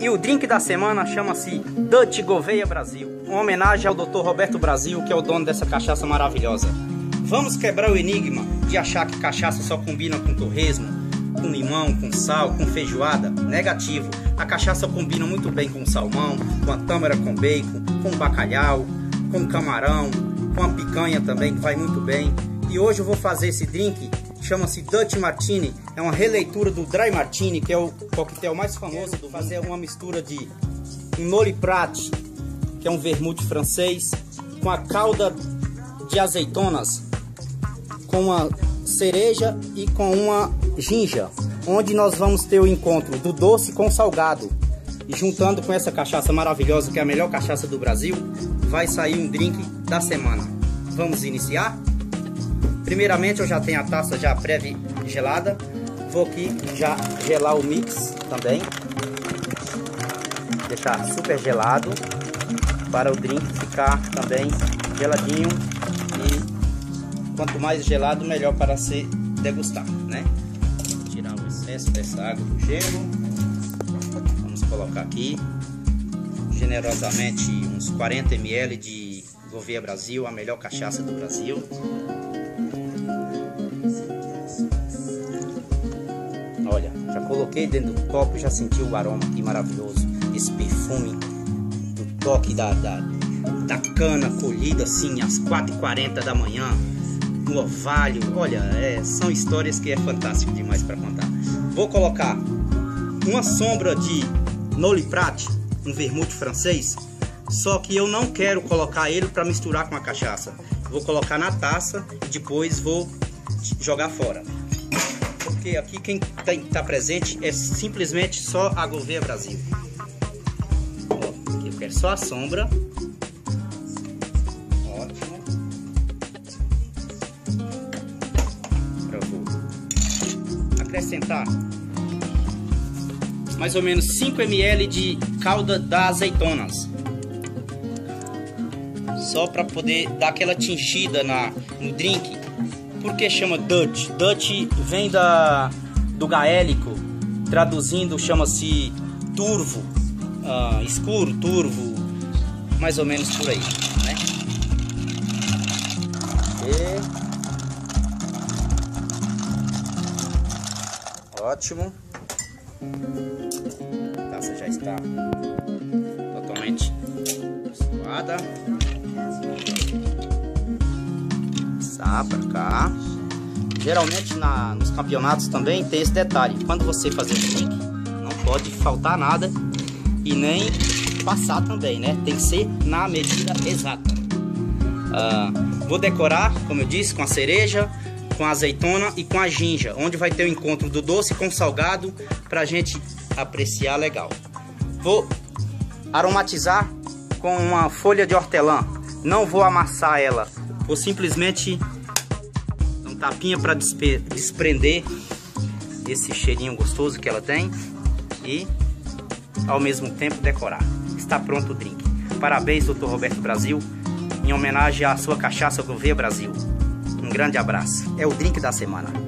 E o drink da semana chama-se Dutch Gouveia Brasil. Uma homenagem ao Dr. Roberto Brasil, que é o dono dessa cachaça maravilhosa. Vamos quebrar o enigma de achar que cachaça só combina com torresmo, com limão, com sal, com feijoada. Negativo. A cachaça combina muito bem com salmão, com a tâmara com bacon, com bacalhau, com camarão, com a picanha também, que vai muito bem. E hoje eu vou fazer esse drink chama-se Dutch Martini, é uma releitura do Dry Martini, que é o coquetel mais famoso do fazer uma mistura de um Noli Prat, que é um vermute francês, com a calda de azeitonas, com uma cereja e com uma ginja, onde nós vamos ter o encontro do doce com o salgado. E juntando com essa cachaça maravilhosa, que é a melhor cachaça do Brasil, vai sair um drink da semana. Vamos iniciar? Primeiramente eu já tenho a taça já pré-gelada. Vou aqui já gelar o mix também. Deixar super gelado para o drink ficar também geladinho e quanto mais gelado melhor para se degustar, né? Tirar o excesso dessa água do gelo. Vamos colocar aqui generosamente uns 40 ml de Gouveia Brasil, a melhor cachaça do Brasil. Coloquei dentro do copo e já senti o aroma aqui maravilhoso. Esse perfume do toque da, da, da cana colhida assim às 4h40 da manhã. No orvalho. Olha, é, são histórias que é fantástico demais para contar. Vou colocar uma sombra de Noli Prat, um vermute francês. Só que eu não quero colocar ele para misturar com a cachaça. Vou colocar na taça e depois vou jogar fora porque aqui quem está presente é simplesmente só a Gouveia Brasil. Ó, aqui eu quero só a sombra. Ótimo. Eu vou acrescentar mais ou menos 5 ml de calda das azeitonas. Só para poder dar aquela tinchida na, no drink por que chama Dutch? Dutch vem da, do gaélico, traduzindo chama-se turvo, uh, escuro, turvo, mais ou menos por aí, né? E... Ótimo. A taça já está totalmente suada. Tá, pra cá. Geralmente na, nos campeonatos também tem esse detalhe. Quando você fazer drink, não pode faltar nada e nem passar também, né? Tem que ser na medida exata. Uh, vou decorar, como eu disse, com a cereja, com a azeitona e com a ginja, onde vai ter o encontro do doce com o salgado pra gente apreciar legal. Vou aromatizar com uma folha de hortelã. Não vou amassar ela, Vou simplesmente tapinha para desprender esse cheirinho gostoso que ela tem e ao mesmo tempo decorar. Está pronto o drink. Parabéns, Dr. Roberto Brasil, em homenagem à sua cachaça Gouveia Brasil. Um grande abraço. É o drink da semana.